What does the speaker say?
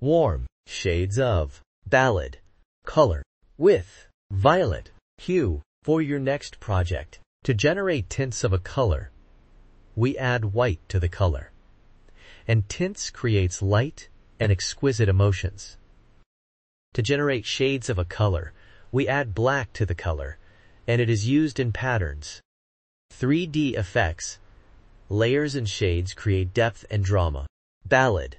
warm, shades of, ballad, color, with, violet, hue. For your next project, to generate tints of a color, we add white to the color. And tints creates light and exquisite emotions. To generate shades of a color, we add black to the color, and it is used in patterns. 3D effects, layers and shades create depth and drama. Ballad